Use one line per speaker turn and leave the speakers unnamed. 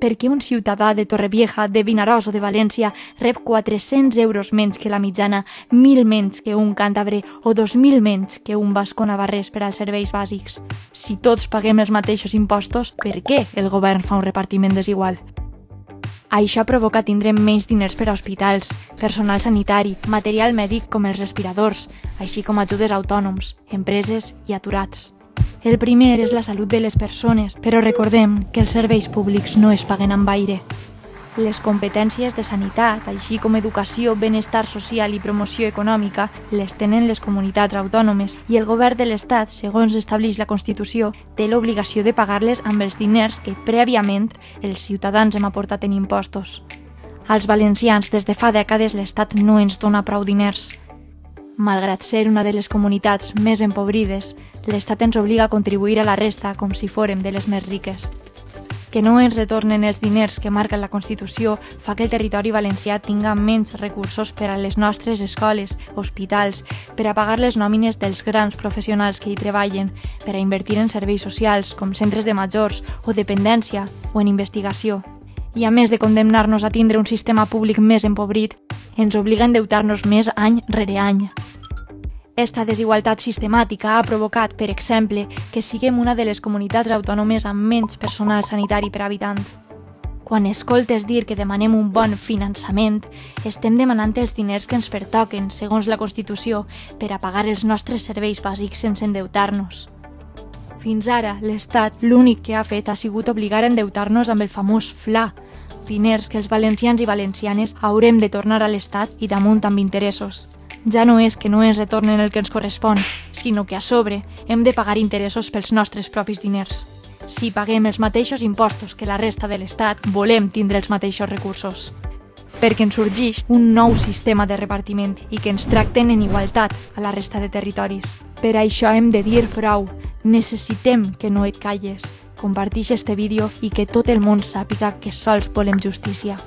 perquè un ciutadà de Torrevieja, de Vinaròs o de València rep 400 euros menys que la mitjana, 1.000 menys que un càntabre o 2.000 menys que un bascó navarrès per als serveis bàsics. Si tots paguem els mateixos impostos, per què el govern fa un repartiment desigual? Això provoca tindre menys diners per a hospitals, personal sanitari, material mèdic com els respiradors, així com ajudes a autònoms, empreses i aturats. El primer és la salut de les persones, però recordem que els serveis públics no es paguen amb aire. Les competències de sanitat, així com educació, benestar social i promoció econòmica, les tenen les comunitats autònomes i el govern de l'Estat, segons estableix la Constitució, té l'obligació de pagar-les amb els diners que prèviament els ciutadans hem aportat en impostos. Als valencians, des de fa dècades, l'Estat no ens dona prou diners. Malgrat ser una de les comunitats més empobrides, l'Estat ens obliga a contribuir a la resta com si fórem de les més riques que no ens retornen els diners que marca la Constitució fa que el territori valencià tinga menys recursos per a les nostres escoles, hospitals, per a pagar les nòmines dels grans professionals que hi treballen, per a invertir en serveis socials com centres de majors o dependència o en investigació. I a més de condemnar-nos a tindre un sistema públic més empobrit, ens obliga a endeutar-nos més any rere any. Esta desigualtat sistemàtica ha provocat, per exemple, que siguem una de les comunitats autònomes amb menys personal sanitari per habitant. Quan escoltes dir que demanem un bon finançament, estem demanant els diners que ens pertoquen, segons la Constitució, per a pagar els nostres serveis bàsics sense endeutar-nos. Fins ara, l'Estat l'únic que ha fet ha sigut obligar a endeutar-nos amb el famós FLA, diners que els valencians i valencianes haurem de tornar a l'Estat i damunt amb interessos ja no és que no ens retornen el que ens correspon, sinó que a sobre hem de pagar interessos pels nostres propis diners. Si paguem els mateixos impostos que la resta de l'Estat, volem tindre els mateixos recursos. Perquè ens sorgeix un nou sistema de repartiment i que ens tracten en igualtat a la resta de territoris. Per això hem de dir prou, necessitem que no et calles. Compartix este vídeo i que tot el món sàpiga que sols volem justícia.